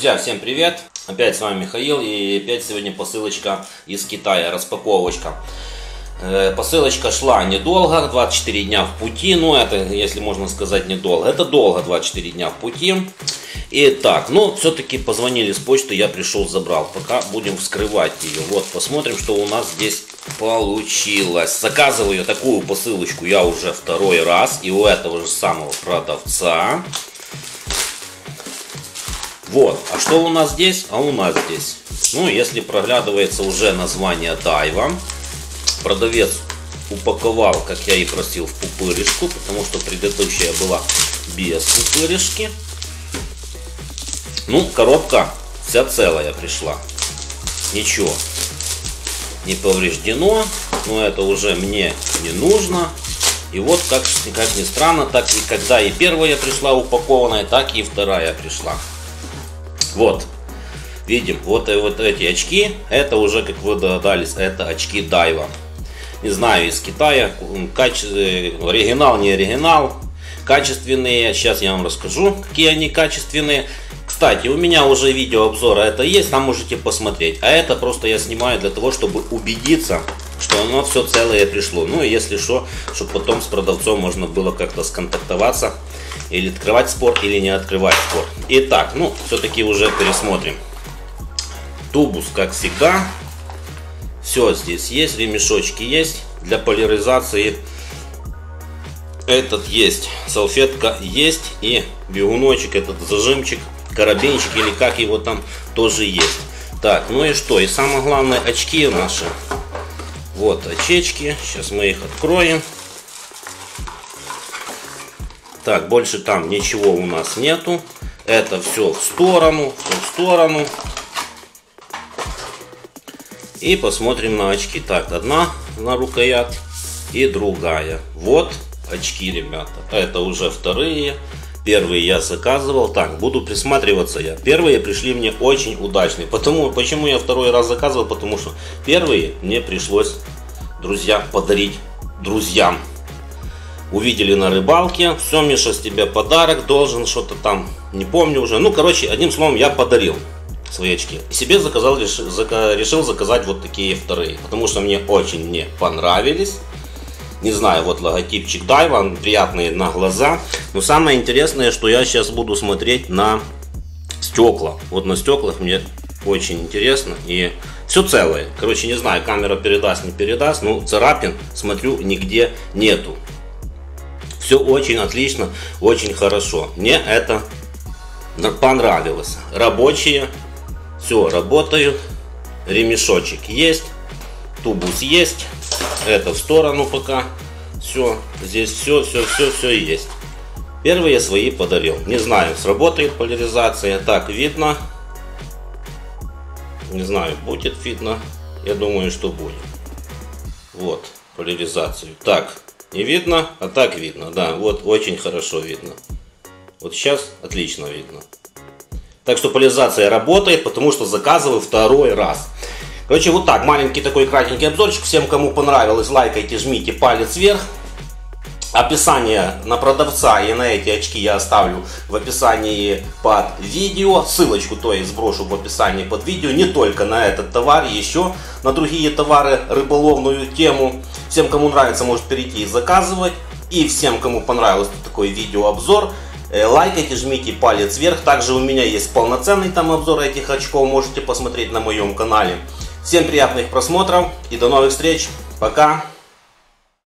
Друзья, всем привет! Опять с вами Михаил и опять сегодня посылочка из Китая, распаковочка. Э, посылочка шла недолго, 24 дня в пути, ну это, если можно сказать, недолго. Это долго, 24 дня в пути. Итак, ну все-таки позвонили с почты, я пришел, забрал. Пока будем вскрывать ее. Вот, посмотрим, что у нас здесь получилось. Заказываю такую посылочку я уже второй раз и у этого же самого продавца. Вот, а что у нас здесь? А у нас здесь, ну, если проглядывается уже название Дайва, продавец упаковал, как я и просил, в пупырышку, потому что предыдущая была без пупырышки. Ну, коробка вся целая пришла. Ничего не повреждено, но это уже мне не нужно. И вот, как, как ни странно, так и когда и первая пришла упакованная, так и вторая пришла. Вот. Видим, вот, и вот эти очки, это уже, как вы догадались, это очки Дайва. Не знаю, из Китая, каче... оригинал, не оригинал, качественные. Сейчас я вам расскажу, какие они качественные. Кстати, у меня уже видео обзора это есть, там можете посмотреть. А это просто я снимаю для того, чтобы убедиться, что оно все целое пришло. Ну и если что, чтобы потом с продавцом можно было как-то сконтактоваться или открывать спор, или не открывать спор. Итак, ну, все-таки уже пересмотрим. Тубус, как всегда. Все здесь есть, ремешочки есть. Для поляризации этот есть. Салфетка есть. И бегуночек, этот зажимчик, карабинчик или как его там тоже есть. Так, ну и что? И самое главное, очки наши. Вот очечки. Сейчас мы их откроем. Так, больше там ничего у нас нету. Это все в сторону, все в сторону. И посмотрим на очки. Так, одна на рукоять и другая. Вот очки, ребята. Это уже вторые. Первые я заказывал. Так, буду присматриваться я. Первые пришли мне очень удачные. Потому, почему я второй раз заказывал? Потому что первые мне пришлось, друзья, подарить друзьям увидели на рыбалке, все, Миша, с тебя подарок, должен что-то там, не помню уже. Ну, короче, одним словом, я подарил свои очки. Себе заказал, решил заказать вот такие вторые, потому что мне очень мне понравились. Не знаю, вот логотипчик Дайва, приятные на глаза. Но самое интересное, что я сейчас буду смотреть на стекла. Вот на стеклах мне очень интересно. И все целое. Короче, не знаю, камера передаст, не передаст. Но царапин, смотрю, нигде нету. Все очень отлично, очень хорошо. Мне это понравилось. Рабочие, все работают. Ремешочек есть, тубус есть. Это в сторону пока. Все, здесь все, все, все, все есть. Первые свои подарил. Не знаю, сработает поляризация. Так, видно. Не знаю, будет видно. Я думаю, что будет. Вот, поляризацию. Так, не видно, а так видно. Да, вот очень хорошо видно. Вот сейчас отлично видно. Так что поляризация работает, потому что заказываю второй раз. Короче, вот так, маленький такой кратенький обзорчик. Всем, кому понравилось, лайкайте, жмите палец вверх. Описание на продавца и на эти очки я оставлю в описании под видео. Ссылочку, то есть, сброшу в описании под видео. Не только на этот товар, еще на другие товары, рыболовную тему. Всем, кому нравится, может перейти и заказывать. И всем, кому понравился такой видеообзор, э, лайкайте, жмите палец вверх. Также у меня есть полноценный там обзор этих очков, можете посмотреть на моем канале. Всем приятных просмотров и до новых встреч. Пока!